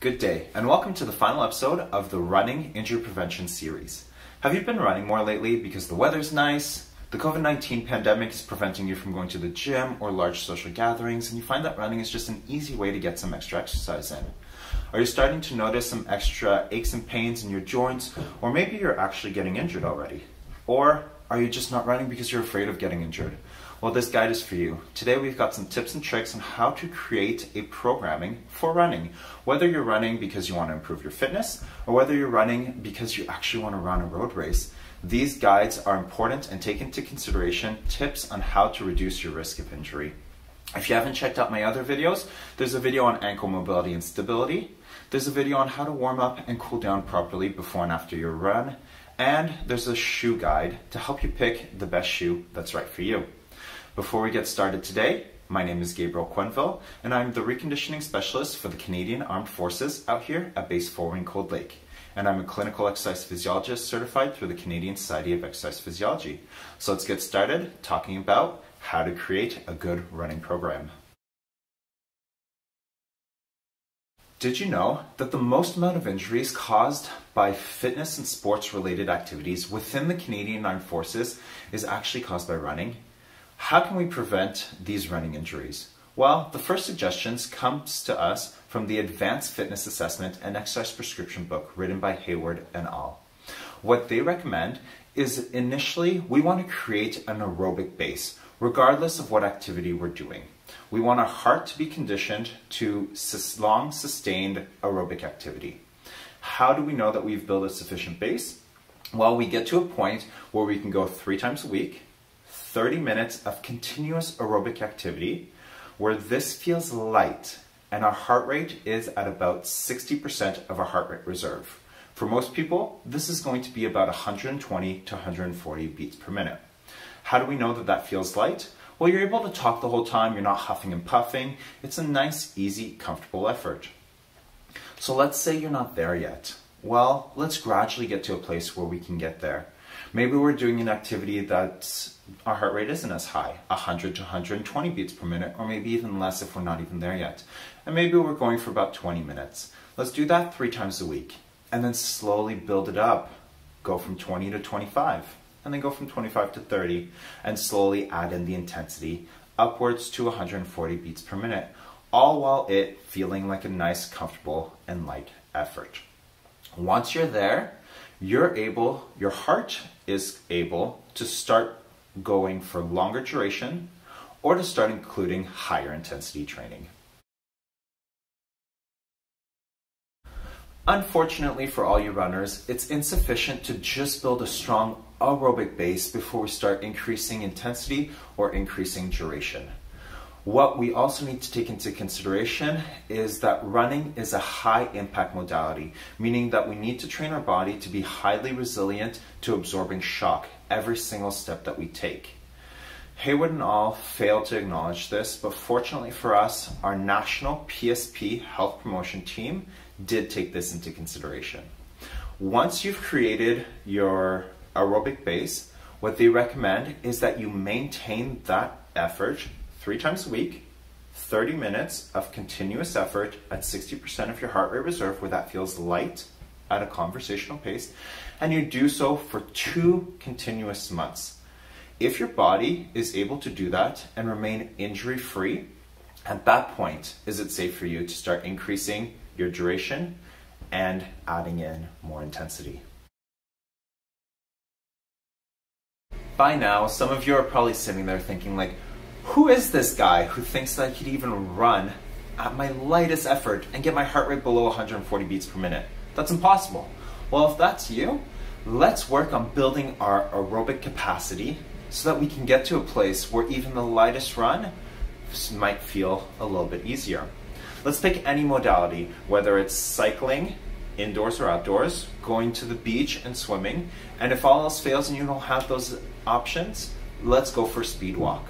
Good day, and welcome to the final episode of the Running Injury Prevention series. Have you been running more lately because the weather's nice, the COVID 19 pandemic is preventing you from going to the gym or large social gatherings, and you find that running is just an easy way to get some extra exercise in? Are you starting to notice some extra aches and pains in your joints, or maybe you're actually getting injured already? Or are you just not running because you're afraid of getting injured? Well, this guide is for you. Today we've got some tips and tricks on how to create a programming for running. Whether you're running because you want to improve your fitness or whether you're running because you actually want to run a road race, these guides are important and take into consideration tips on how to reduce your risk of injury. If you haven't checked out my other videos, there's a video on ankle mobility and stability. There's a video on how to warm up and cool down properly before and after your run. And there's a shoe guide to help you pick the best shoe that's right for you. Before we get started today, my name is Gabriel Quenville, and I'm the reconditioning specialist for the Canadian Armed Forces out here at Base 4 in Cold Lake. And I'm a clinical exercise physiologist certified through the Canadian Society of Exercise Physiology. So let's get started talking about how to create a good running program. Did you know that the most amount of injuries caused by fitness and sports related activities within the Canadian Armed Forces is actually caused by running? How can we prevent these running injuries? Well, the first suggestions comes to us from the Advanced Fitness Assessment and Exercise Prescription book written by Heyward and al. What they recommend is initially we want to create an aerobic base, regardless of what activity we're doing. We want our heart to be conditioned to long sustained aerobic activity. How do we know that we've built a sufficient base? Well, we get to a point where we can go three times a week 30 minutes of continuous aerobic activity where this feels light and our heart rate is at about 60% of our heart rate reserve. For most people, this is going to be about 120 to 140 beats per minute. How do we know that that feels light? Well, you're able to talk the whole time, you're not huffing and puffing. It's a nice, easy, comfortable effort. So let's say you're not there yet. Well, let's gradually get to a place where we can get there. Maybe we're doing an activity that our heart rate isn't as high, 100 to 120 beats per minute, or maybe even less if we're not even there yet. And maybe we're going for about 20 minutes. Let's do that three times a week, and then slowly build it up. Go from 20 to 25, and then go from 25 to 30, and slowly add in the intensity upwards to 140 beats per minute, all while it feeling like a nice, comfortable, and light effort. Once you're there, you're able, your heart is able to start going for longer duration or to start including higher intensity training. Unfortunately for all you runners, it's insufficient to just build a strong aerobic base before we start increasing intensity or increasing duration. What we also need to take into consideration is that running is a high impact modality, meaning that we need to train our body to be highly resilient to absorbing shock every single step that we take. Heyward and all failed to acknowledge this, but fortunately for us, our national PSP health promotion team did take this into consideration. Once you've created your aerobic base, what they recommend is that you maintain that effort three times a week, 30 minutes of continuous effort at 60% of your heart rate reserve where that feels light at a conversational pace, and you do so for two continuous months. If your body is able to do that and remain injury free, at that point, is it safe for you to start increasing your duration and adding in more intensity? By now, some of you are probably sitting there thinking like, who is this guy who thinks that I could even run at my lightest effort and get my heart rate below 140 beats per minute? That's impossible. Well, if that's you, let's work on building our aerobic capacity so that we can get to a place where even the lightest run might feel a little bit easier. Let's pick any modality, whether it's cycling, indoors or outdoors, going to the beach and swimming, and if all else fails and you don't have those options, let's go for speed walk.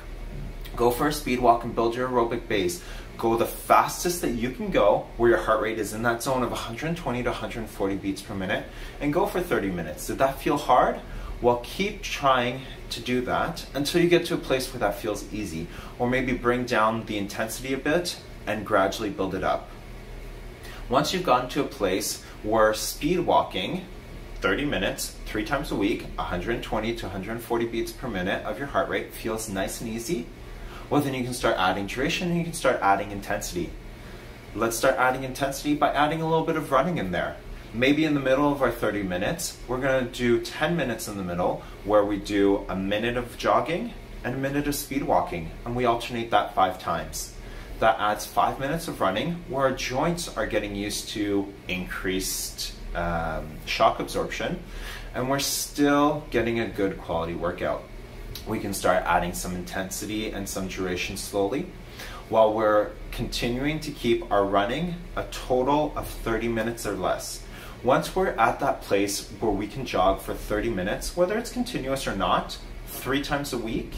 Go for a speed walk and build your aerobic base. Go the fastest that you can go, where your heart rate is in that zone of 120 to 140 beats per minute, and go for 30 minutes. Did that feel hard? Well, keep trying to do that until you get to a place where that feels easy, or maybe bring down the intensity a bit and gradually build it up. Once you've gotten to a place where speed walking, 30 minutes, three times a week, 120 to 140 beats per minute of your heart rate feels nice and easy, well, then you can start adding duration and you can start adding intensity. Let's start adding intensity by adding a little bit of running in there. Maybe in the middle of our 30 minutes, we're gonna do 10 minutes in the middle where we do a minute of jogging and a minute of speed walking, and we alternate that five times. That adds five minutes of running where our joints are getting used to increased um, shock absorption, and we're still getting a good quality workout. We can start adding some intensity and some duration slowly while we're continuing to keep our running a total of 30 minutes or less. Once we're at that place where we can jog for 30 minutes, whether it's continuous or not, three times a week,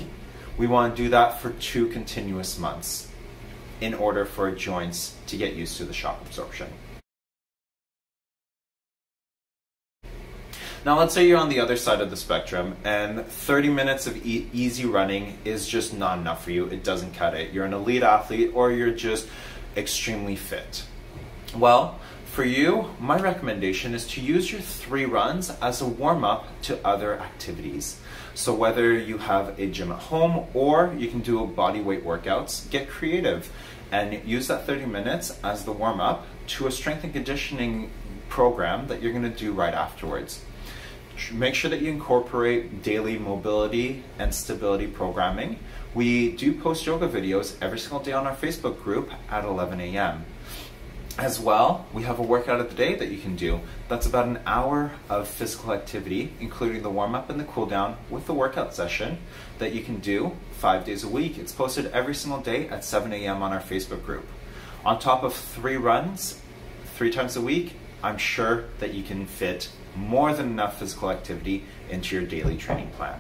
we want to do that for two continuous months in order for joints to get used to the shock absorption. Now, let's say you're on the other side of the spectrum and 30 minutes of e- easy running is just not enough for you. It doesn't cut it. You're an elite athlete or you're just extremely fit. Well, for you, my recommendation is to use your three runs as a warm up to other activities. So, whether you have a gym at home or you can do body weight workouts, get creative and use that 30 minutes as the warm up to a strength and conditioning program that you're going to do right afterwards. Make sure that you incorporate daily mobility and stability programming. We do post yoga videos every single day on our Facebook group at 11 a.m. As well, we have a workout of the day that you can do. That's about an hour of physical activity, including the warm up and the cool down with the workout session that you can do five days a week. It's posted every single day at 7 a.m. on our Facebook group. On top of three runs, three times a week, I'm sure that you can fit more than enough physical activity into your daily training plan.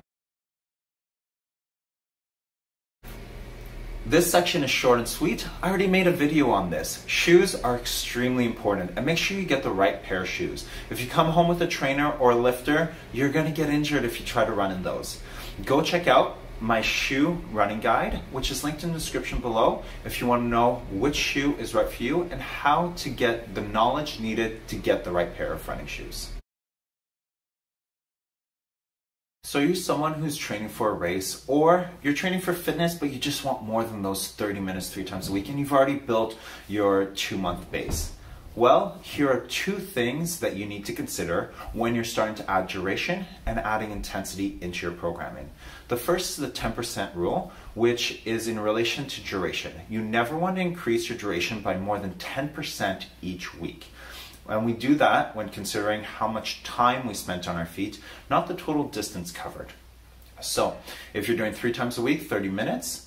This section is short and sweet. I already made a video on this. Shoes are extremely important and make sure you get the right pair of shoes. If you come home with a trainer or a lifter, you're gonna get injured if you try to run in those. Go check out my shoe running guide, which is linked in the description below if you wanna know which shoe is right for you and how to get the knowledge needed to get the right pair of running shoes. So you're someone who's training for a race or you're training for fitness but you just want more than those 30 minutes three times a week and you've already built your two month base. Well, here are two things that you need to consider when you're starting to add duration and adding intensity into your programming. The first is the 10% rule, which is in relation to duration. You never want to increase your duration by more than 10% each week. And we do that when considering how much time we spent on our feet, not the total distance covered. So, if you're doing three times a week, 30 minutes,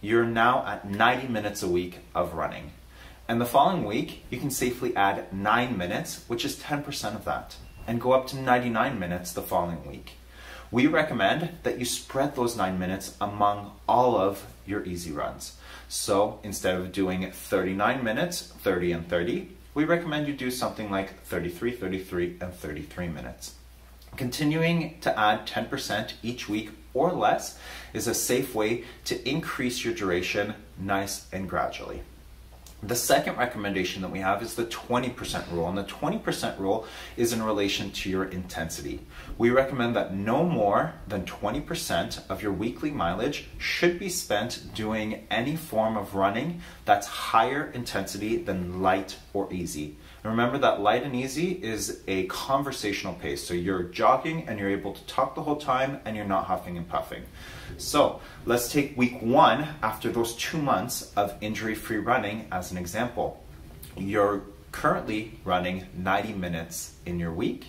you're now at 90 minutes a week of running. And the following week, you can safely add 9 minutes, which is 10% of that, and go up to 99 minutes the following week. We recommend that you spread those 9 minutes among all of your easy runs. So instead of doing 39 minutes, 30 and 30, we recommend you do something like 33, 33, and 33 minutes. Continuing to add 10% each week or less is a safe way to increase your duration nice and gradually. The second recommendation that we have is the 20% rule, and the 20% rule is in relation to your intensity. We recommend that no more than 20% of your weekly mileage should be spent doing any form of running that's higher intensity than light or easy. And remember that light and easy is a conversational pace. So you're jogging and you're able to talk the whole time and you're not huffing and puffing. So let's take week one after those two months of injury free running as an example. You're currently running 90 minutes in your week.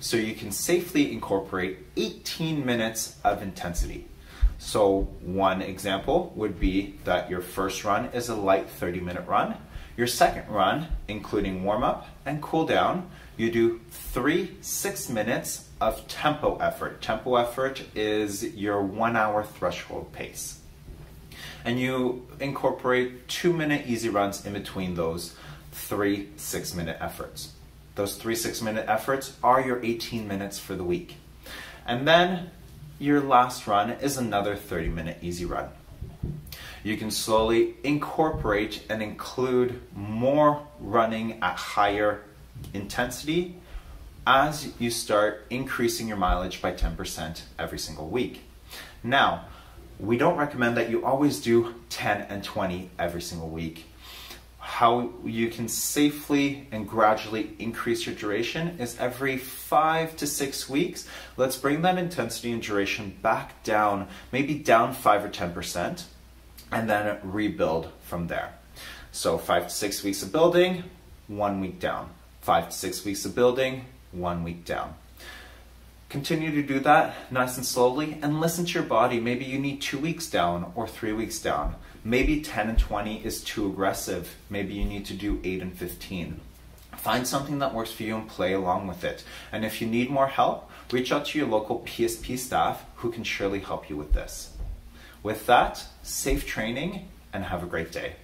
So you can safely incorporate 18 minutes of intensity. So, one example would be that your first run is a light 30 minute run your second run, including warm up and cool down, you do three six minutes of tempo effort. Tempo effort is your one hour threshold pace. And you incorporate two minute easy runs in between those three six minute efforts. Those three six minute efforts are your 18 minutes for the week. And then your last run is another 30 minute easy run. You can slowly incorporate and include more running at higher intensity as you start increasing your mileage by 10% every single week. Now, we don't recommend that you always do 10 and 20 every single week. How you can safely and gradually increase your duration is every five to six weeks. Let's bring that intensity and duration back down, maybe down five or 10%, and then rebuild from there. So, five to six weeks of building, one week down. Five to six weeks of building, one week down. Continue to do that nice and slowly and listen to your body. Maybe you need two weeks down or three weeks down. Maybe 10 and 20 is too aggressive. Maybe you need to do 8 and 15. Find something that works for you and play along with it. And if you need more help, reach out to your local PSP staff who can surely help you with this. With that, safe training and have a great day.